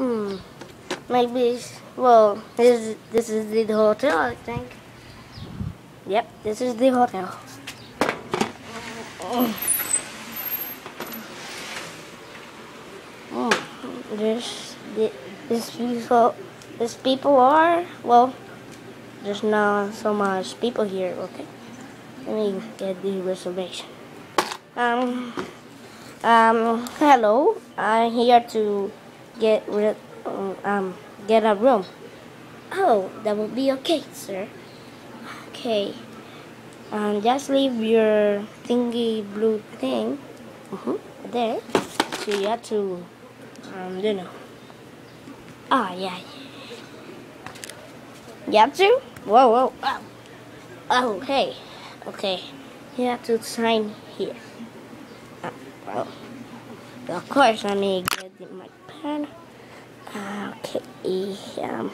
Hmm. Maybe. Well, this this is the hotel, I think. Yep, this is the hotel. Mm, there's the, this people. This people are well. There's not so much people here. Okay, let me get the reservation. Um. Um. Hello. I'm here to get rid. Um. Get a room. Oh, that will be okay, sir. Okay. Um, just leave your thingy blue thing uh -huh, there. So you have to, um, you know. Ah, yeah, yeah. You have to? Whoa, whoa. Oh, oh hey. Okay. You have to sign here. Uh, well, of course, I need to get my pen. Okay. Um.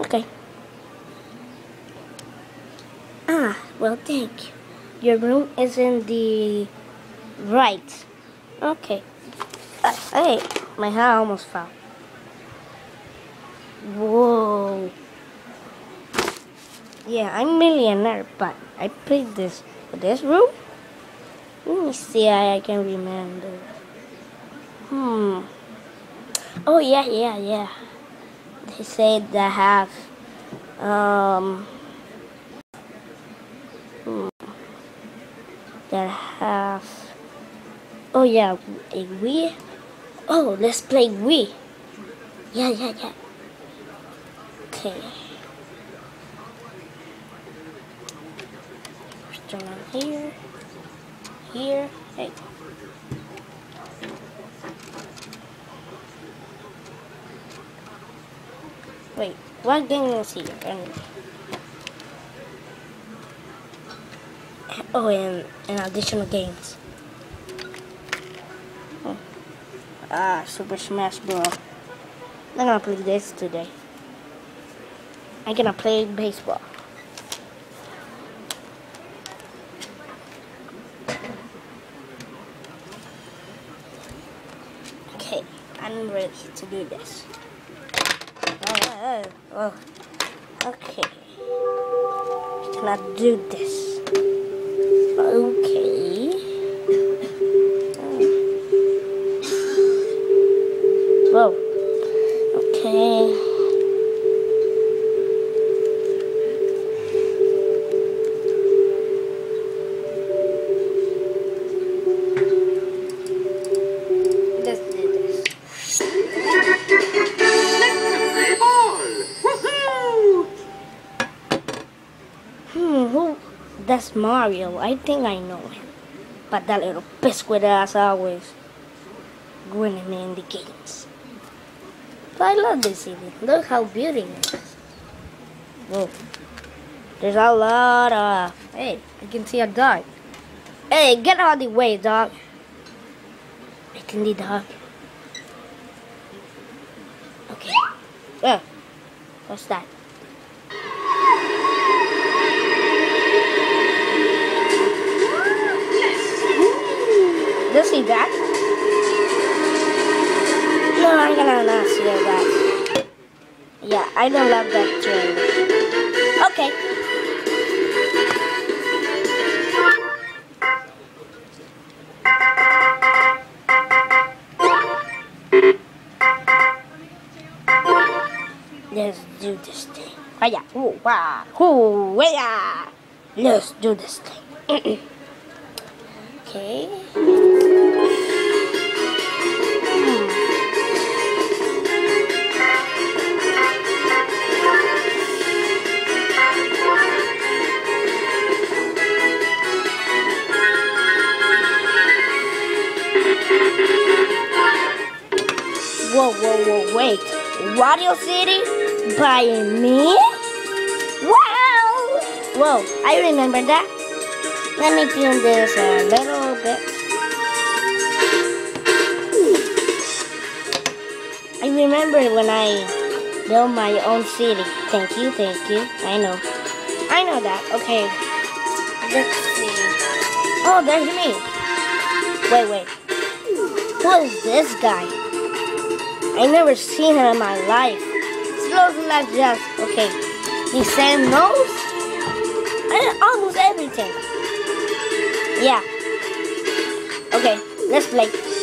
Okay. Ah, well, thank you. Your room is in the right. Okay. Uh, hey, my hair almost fell. Whoa. Yeah, I'm millionaire, but I paid this this room. Let me see I can remember. Hmm. Oh yeah, yeah, yeah they said they have um hmm, they have oh yeah a Wii oh let's play Wii yeah yeah yeah okay turn on here here hey Wait, what game is here? And, oh, and, and additional games. Oh. Ah, Super Smash Bros. I'm gonna play this today. I'm gonna play baseball. Okay, To do this oh, oh. oh. Okay. Cannot do this. Okay. Mario. I think I know him. But that little biscuit ass always grinning in the games. But I love this city. Look how beautiful it is. Whoa. There's a lot of... Hey, I can see a dog. Hey, get out of the way, dog. I can the dog. Okay. Yeah. What's that? I don't love that train. Okay. Let's do this thing. Hiya, ooh, wah, hoo, yeah. Let's do this thing. okay. Wario City? By me? Wow! Whoa, I remember that. Let me tune this a little bit. I remember when I built my own city. Thank you, thank you. I know. I know that. Okay. Let's see. Oh, there's me. Wait, wait. Who is this guy? I never seen him in my life. It looks like just okay. The same nose and almost everything. Yeah. Okay, let's play.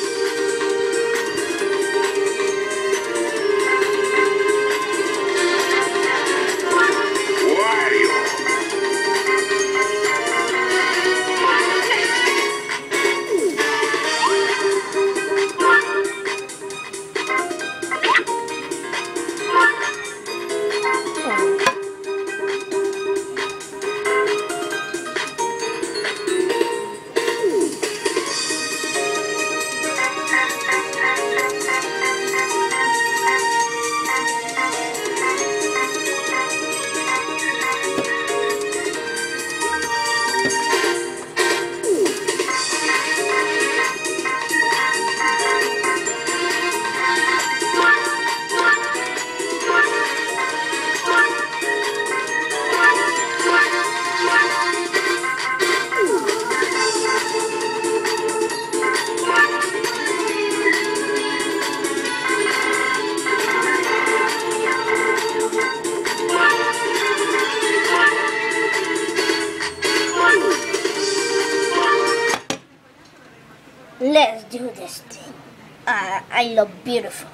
I look beautiful.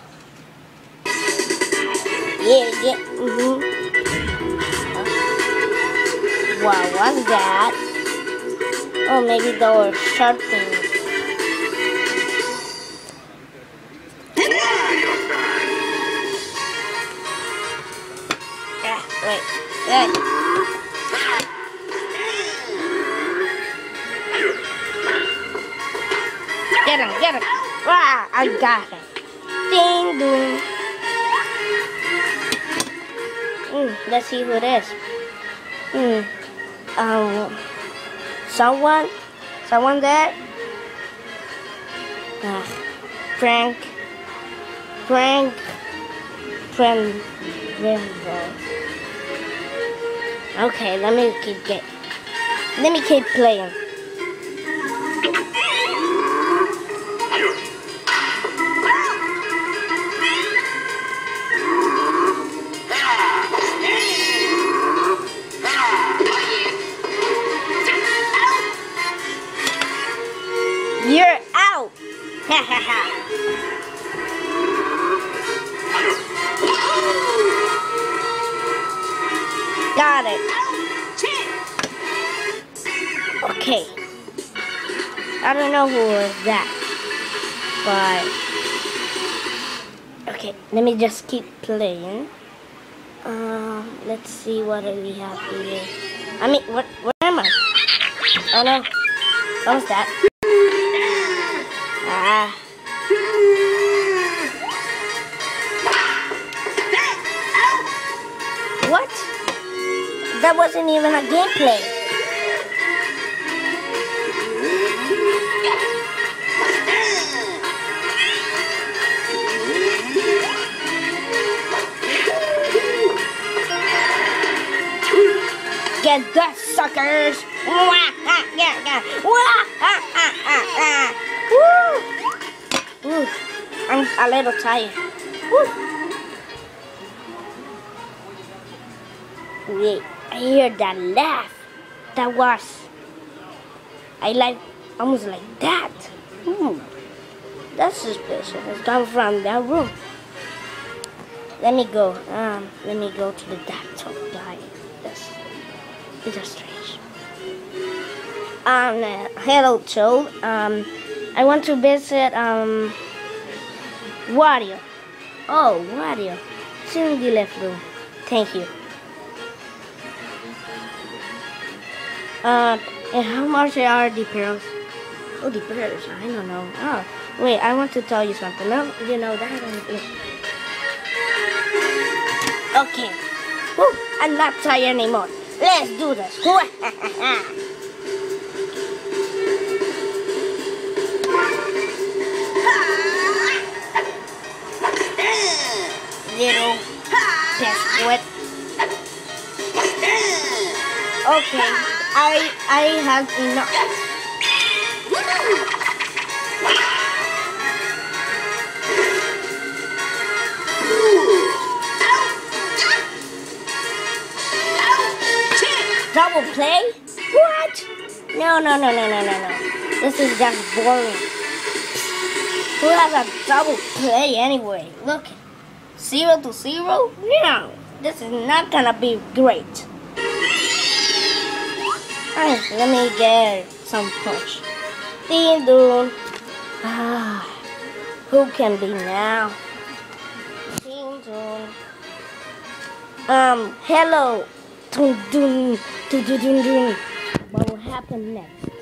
Yeah, yeah. Mm-hmm. What was that? Oh, maybe those sharp things. Got him. Ding dong. Hmm, let's see who it is. Hmm. Um, someone? Someone there? Ah, Frank. Frank. Frank. Okay, let me keep get. Let me keep playing. Got it. Okay. I don't know who was that, but okay. Let me just keep playing. Um, let's see what do we have here. I mean, what? Where am I? Oh no! What was that? Ah. What? That wasn't even a gameplay. Get that, suckers! Wah, ha, yeah, yeah. Wah, ha, a little tired. Wait, I hear that laugh. That was. I like almost like that. Hmm. That's suspicious. It's coming from that room. Let me go. Um, let me go to the laptop guy. That's that's strange. Um, uh, hello, Joe. Um, I want to visit um Wario. Oh, Wario. In the left room. Thank you. Uh, and how much are the pearls? Oh, the pearls. I don't know. Oh, wait. I want to tell you something. No, you know that. Okay. Whew, I'm not tired anymore. Let's do this. Okay, I I have enough. Double play? What? No, no, no, no, no, no, no. This is just boring. Who has a double play anyway? Look, zero to zero? No, this is not gonna be great. Alright, let me get some punch. Ding dong. Ah, who can be now? Ding dong. Um, hello. Dun, dun, dun, dun, dun, dun. What will happen next?